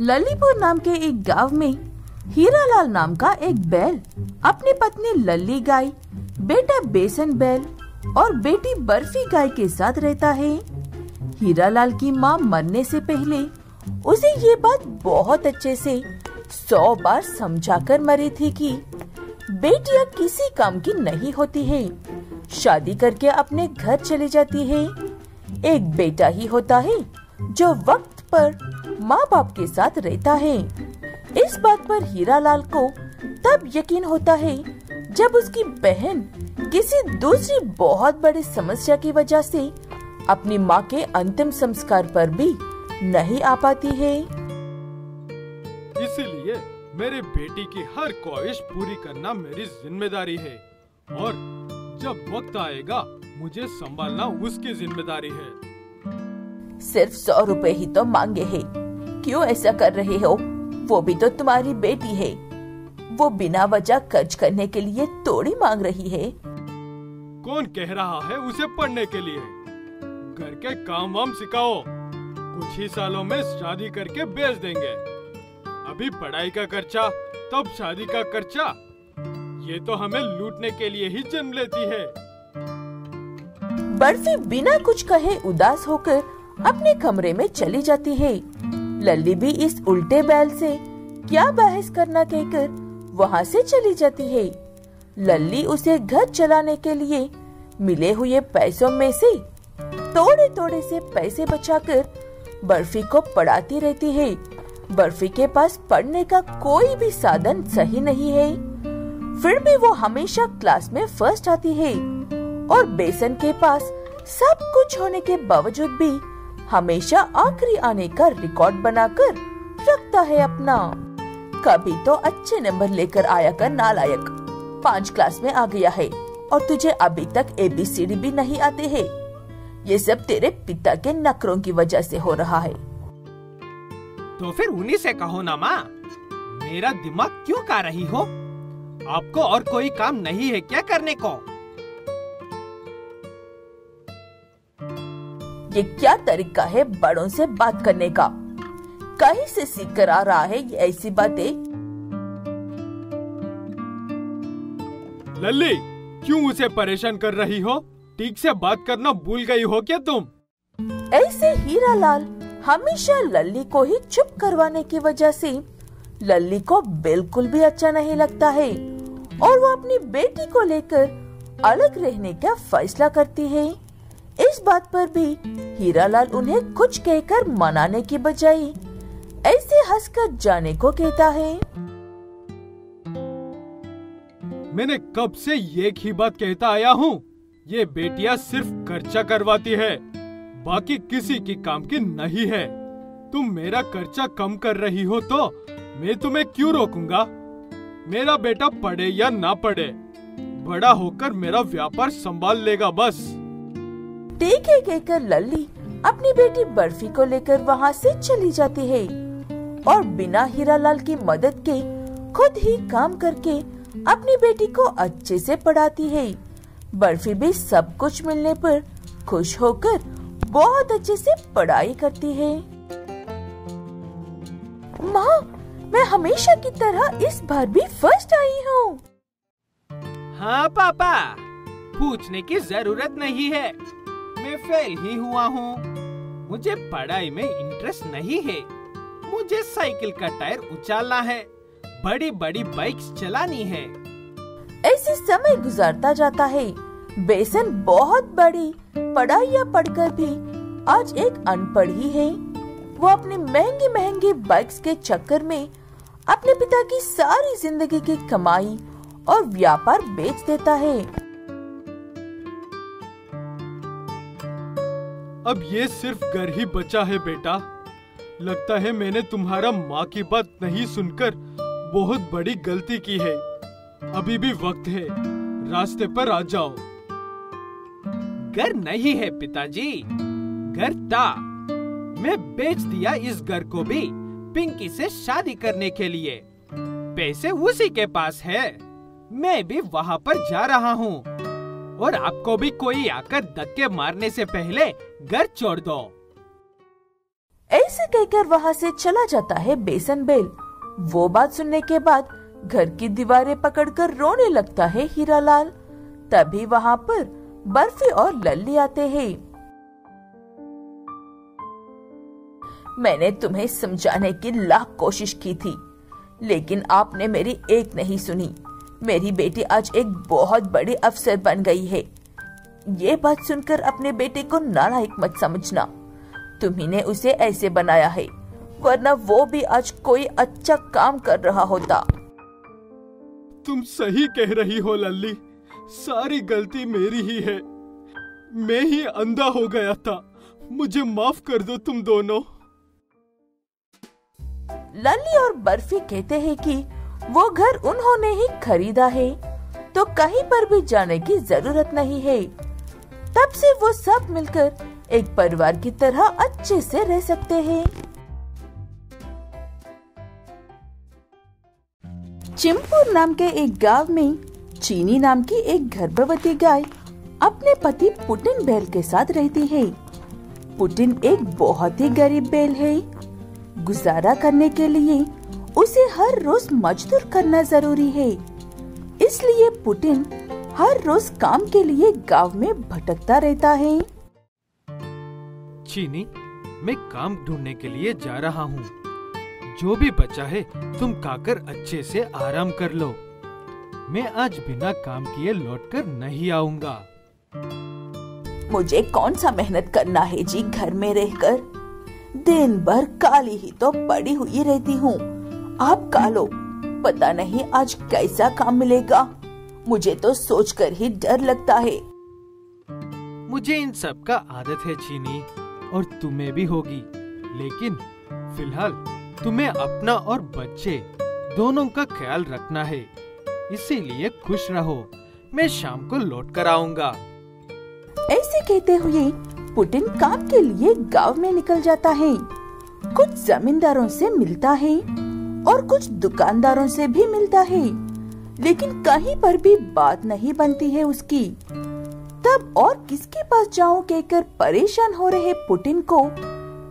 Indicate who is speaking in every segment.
Speaker 1: लल्लीपुर नाम के एक गाँव में हीरालाल नाम का एक बैल अपनी पत्नी लल्ली गाय, बेटा बेसन बैल और बेटी बर्फ़ी गाय के साथ रहता है। हीरालाल की माँ मरने से पहले उसे ये बात बहुत अच्छे से सौ बार समझाकर मरी थी कि बेटियाँ किसी काम की नहीं होती है। शादी करके अपने घर चली जाती है। एक बेटा ही होता है जो वक्त पर माँ बाप के साथ रहता है। इस बात पर हीरालाल को तब यकीन होता है जब उसकी बहन किसी दूसरी बहुत बड़ी समस्या की वजह से अपनी माँ के अंतिम संस्कार पर भी नहीं आ पाती है।
Speaker 2: इसीलिए मेरे बेटी की हर ख्वाहिश पूरी करना मेरी ज़िम्मेदारी है और जब वक्त आएगा मुझे संभालना उसकी ज़िम्मेदारी है।
Speaker 1: सिर्फ़ सौ रुपए ही तो मांगे हैं। क्यों ऐसा कर रहे हो? वो भी तो तुम्हारी बेटी है। वो बिना वजह खर्च करने के लिए तोड़ी मांग रही है।
Speaker 2: कौन कह रहा है उसे पढ़ने के लिए? घर के काम वाम सिखाओ। कुछ ही सालों में शादी करके बेच देंगे। अभी पढ़ाई का खर्चा तब शादी का खर्चा। ये तो हमें लूटने के लिए ही जन्म लेती है।
Speaker 1: बर्फ़ी बिना कुछ कहे उदास होकर अपने कमरे में चली जाती है। लल्ली भी इस उल्टे बैल से क्या बहस करना कहकर वहाँ से चली जाती है। लल्ली उसे घर चलाने के लिए मिले हुए पैसों में से थोड़े थोड़े से पैसे बचाकर बर्फ़ी को पढ़ाती रहती है। बर्फ़ी के पास पढ़ने का कोई भी साधन सही नहीं है। फिर भी वो हमेशा क्लास में फ़र्स्ट आती है और बेसन के पास सब कुछ होने के बावजूद भी हमेशा आखिरी आने का रिकॉर्ड बनाकर रखता है अपना। कभी तो अच्छे नंबर लेकर आया कर नालायक। पाँच क्लास में आ गया है और तुझे अभी तक एबीसीडी भी नहीं आते हैं। ये सब तेरे पिता के नखरों की वजह से हो रहा है।
Speaker 3: तो फिर उन्हीं से कहो ना माँ। मेरा दिमाग क्यों खा रही हो? आपको और कोई काम नहीं है क्या करने को?
Speaker 1: ये क्या तरीका है बड़ों से बात करने का? कहीं से सीख कर आ रहा है ये ऐसी बातें?
Speaker 2: लल्ली क्यों उसे परेशान कर रही हो? ठीक से बात करना भूल गई हो क्या तुम?
Speaker 1: ऐसे हीरा लाल हमेशा लल्ली को ही चुप करवाने की वजह से लल्ली को बिल्कुल भी अच्छा नहीं लगता है और वो अपनी बेटी को लेकर अलग रहने का फैसला करती है। इस बात पर भी हीरालाल उन्हें कुछ कहकर मनाने की बजाय ऐसे हंसकर जाने को कहता है।
Speaker 2: मैंने कब से एक ही बात कहता आया हूँ, ये बेटियाँ सिर्फ़ खर्चा करवाती है, बाकी किसी की काम की नहीं है। तुम मेरा खर्चा कम कर रही हो तो मैं तुम्हें क्यों रोकूँगा? मेरा बेटा पढ़े या ना पढ़े, बड़ा होकर मेरा व्यापार संभाल लेगा बस।
Speaker 1: है कहकर लल्ली अपनी बेटी बर्फ़ी को लेकर वहाँ से चली जाती है और बिना हीरालाल की मदद के खुद ही काम करके अपनी बेटी को अच्छे से पढ़ाती है। बर्फ़ी भी सब कुछ मिलने पर खुश होकर बहुत अच्छे से पढ़ाई करती है। माँ, मैं हमेशा की तरह इस बार भी फ़र्स्ट आई हूँ।
Speaker 3: हाँ पापा। पूछने की ज़रूरत नहीं है। मैं फेल ही हुआ हूँ। मुझे पढ़ाई में इंटरेस्ट नहीं है। मुझे साइकिल का टायर उछालना है। बड़ी बड़ी बाइक्स चलानी है।
Speaker 1: ऐसे समय गुजरता जाता है। बेसन बहुत बड़ी, पढ़ाइया पढ़कर भी आज एक अनपढ़ ही है। वो अपने महँगी महँगी बाइक्स के चक्कर में अपने पिता की सारी ज़िंदगी की कमाई और व्यापार बेच देता है।
Speaker 2: अब ये सिर्फ़ घर ही बचा है बेटा। लगता है मैंने तुम्हारा माँ की बात नहीं सुनकर बहुत बड़ी गलती की है। अभी भी वक्त है, रास्ते पर आ जाओ।
Speaker 3: घर नहीं है पिताजी, घर था। मैं बेच दिया इस घर को भी पिंकी से शादी करने के लिए। पैसे उसी के पास है। मैं भी वहाँ पर जा रहा हूँ। और आपको भी कोई आकर धक्के मारने से पहले घर छोड़ दो।
Speaker 1: ऐसे कहकर वहाँ से चला जाता है बेसन बेल। वो बात सुनने के बाद घर की दीवारें पकड़कर रोने लगता है हीरालाल। तभी वहाँ पर बर्फ़ी और लल्ली आते हैं। मैंने तुम्हें समझाने की लाख कोशिश की थी, लेकिन आपने मेरी एक नहीं सुनी। मेरी बेटी आज एक बहुत बड़ी अफसर बन गई है। ये बात सुनकर अपने बेटे को नालायक मत समझना। तुम्ही ने उसे ऐसे बनाया है वरना वो भी आज कोई अच्छा काम कर रहा होता।
Speaker 2: तुम सही कह रही हो लल्ली। सारी गलती मेरी ही है। मैं ही अंधा हो गया था। मुझे माफ़ कर दो तुम दोनों।
Speaker 1: लल्ली और बर्फ़ी कहते हैं कि वो घर उन्होंने ही खरीदा है तो कहीं पर भी जाने की ज़रूरत नहीं है। तब से वो सब मिलकर एक परिवार की तरह अच्छे से रह सकते हैं। चिमपुर नाम के एक गाँव में चीनी नाम की एक गर्भवती गाय अपने पति पुटिन बैल के साथ रहती है। पुटिन एक बहुत ही गरीब बैल है। गुजारा करने के लिए उसे हर रोज मजदूर करना ज़रूरी है। इसलिए पुटिन हर रोज काम के लिए गाँव में भटकता रहता है।
Speaker 3: चीनी मैं काम ढूँढने के लिए जा रहा हूँ। जो भी बचा है तुम खाकर अच्छे से आराम कर लो। मैं आज बिना काम किए लौटकर नहीं आऊँगा।
Speaker 1: मुझे कौन सा मेहनत करना है जी घर में रहकर? दिन भर काली ही तो पड़ी हुई रहती हूँ। आप कालो पता नहीं आज कैसा काम मिलेगा। मुझे तो सोचकर ही डर लगता है।
Speaker 3: मुझे इन सब का आदत है चीनी और तुम्हें भी होगी। लेकिन फ़िलहाल तुम्हें अपना और बच्चे दोनों का ख्याल रखना है। इसीलिए खुश रहो। मैं शाम को लौट कर आऊँगा।
Speaker 1: ऐसे कहते हुए पुटिन काम के लिए गाँव में निकल जाता है। कुछ जमींदारों से मिलता है और कुछ दुकानदारों से भी मिलता है। लेकिन कहीं पर भी बात नहीं बनती है उसकी। तब और किसके पास जाऊँ कहकर परेशान हो रहे पुटिन को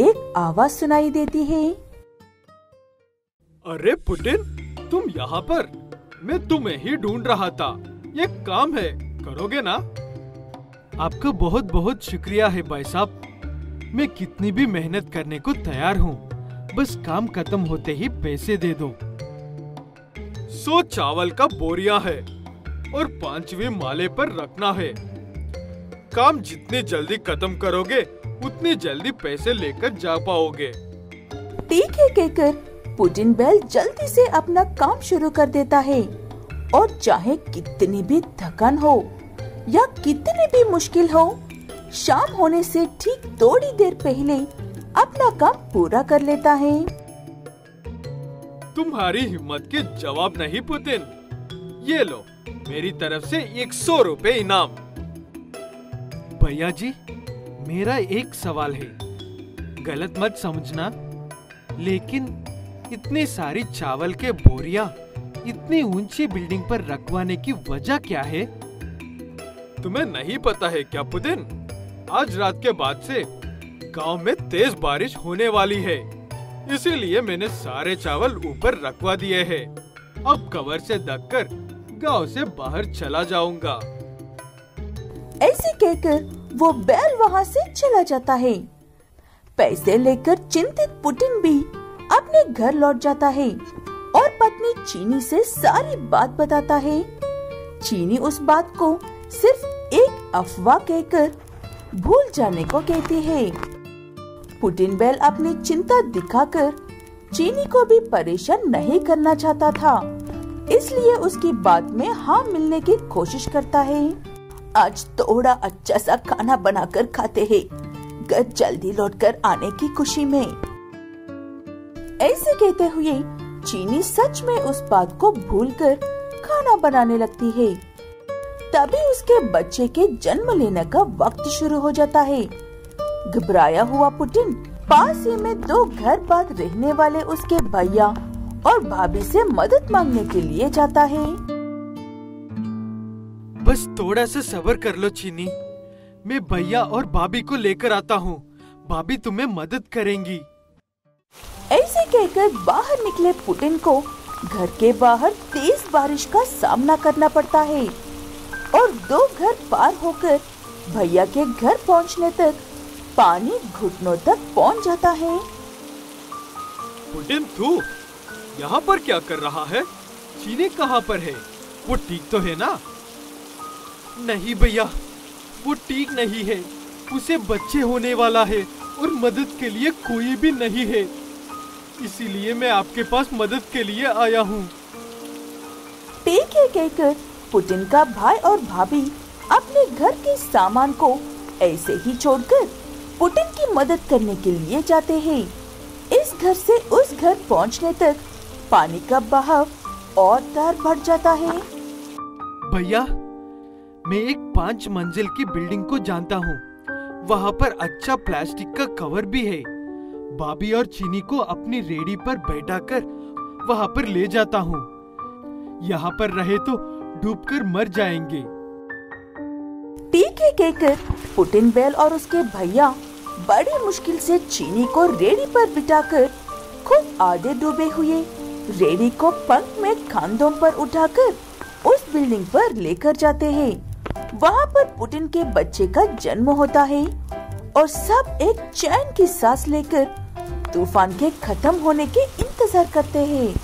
Speaker 1: एक आवाज़ सुनाई देती है।
Speaker 2: अरे पुटिन, तुम यहाँ पर? मैं तुम्हें ही ढूंढ रहा था। ये काम है, करोगे ना?
Speaker 3: आपका बहुत बहुत शुक्रिया है भाई साहब। मैं कितनी भी मेहनत करने को तैयार हूँ, बस काम खत्म होते ही पैसे दे दो।
Speaker 2: सो चावल का बोरिया है और पांचवे माले पर रखना है। काम जितनी जल्दी खत्म करोगे, उतनी जल्दी पैसे लेकर जा पाओगे।
Speaker 1: ठीक है, कहकर पुटिन बैल जल्दी से अपना काम शुरू कर देता है और चाहे कितनी भी थकान हो या कितनी भी मुश्किल हो, शाम होने से ठीक थोड़ी देर पहले अपना काम पूरा कर लेता है।
Speaker 2: तुम्हारी हिम्मत के जवाब नहीं पुतिन। ये लो, मेरी तरफ़ से एक सौ रूपए इनाम।
Speaker 3: भैया जी मेरा एक सवाल है। गलत मत समझना, लेकिन इतनी सारी चावल के बोरिया, इतनी ऊँची बिल्डिंग पर रखवाने की वजह क्या है?
Speaker 2: तुम्हें नहीं पता है क्या पुदिन आज रात के बाद से गाँव में तेज बारिश होने वाली है। इसीलिए मैंने सारे चावल ऊपर रखवा दिए हैं। अब कवर से ढककर गाँव से बाहर चला जाऊँगा।
Speaker 1: ऐसे कहकर वो बैल वहाँ से चला जाता है। पैसे लेकर चिंतित पुटिन भी अपने घर लौट जाता है और पत्नी चीनी से सारी बात बताता है। चीनी उस बात को सिर्फ़ एक अफवाह कहकर भूल जाने को कहती है। पुटिन बेल अपनी चिंता दिखाकर चीनी को भी परेशान नहीं करना चाहता था। इसलिए उसकी बात में हाँ मिलने की कोशिश करता है। आज थोड़ा अच्छा सा खाना बनाकर खाते हैं। घर जल्दी लौटकर आने की खुशी में। ऐसे कहते हुए चीनी सच में उस बात को भूलकर खाना बनाने लगती है। तभी उसके बच्चे के जन्म लेने का वक्त शुरू हो जाता है। घबराया हुआ पुटिन पास ही में दो घर बाद रहने वाले उसके भैया और भाभी से मदद मांगने के लिए जाता है।
Speaker 3: बस थोड़ा सा सबर कर लो चीनी। मैं भैया और भाभी को लेकर आता हूँ। भाभी तुम्हें मदद करेंगी।
Speaker 1: ऐसे कहकर बाहर निकले पुटिन को घर के बाहर तेज बारिश का सामना करना पड़ता है और दो घर पार होकर भैया के घर पहुँचने तक पानी घुटनों तक पहुँच जाता है।
Speaker 2: पुटिन तू यहाँ पर क्या कर रहा है? चीने कहाँ पर है? वो ठीक तो है ना? नहीं भैया वो ठीक नहीं है। उसे बच्चे होने वाला है और मदद के लिए कोई भी नहीं है। इसीलिए मैं आपके पास मदद के लिए आया हूँ।
Speaker 1: ठीक है कहकर पुटिन का भाई और भाभी अपने घर के सामान को ऐसे ही छोड़कर पुटिन की मदद करने के लिए जाते हैं। इस घर से उस घर पहुँचने तक पानी का बहाव और तार बढ़ जाता है।
Speaker 2: भैया मैं एक पाँच मंजिल की बिल्डिंग को जानता हूँ। वहाँ पर अच्छा प्लास्टिक का कवर भी है। बाबी और चीनी को अपनी रेडी पर बैठा कर वहाँ पर ले जाता हूँ। यहाँ पर रहे तो डूबकर मर जाएँगे।
Speaker 1: ठीक है कहकर पुटिन बेल और उसके भैया बड़ी मुश्किल से चीनी को रेडी पर बिठाकर खुद आधे डूबे हुए। रेडी को पंख में खांधों पर उठाकर उस बिल्डिंग पर लेकर जाते हैं। वहाँ पर पुटिन के बच्चे का जन्म होता है और सब एक चैन की सांस लेकर तूफ़ान के खत्म होने के इंतज़ार करते हैं।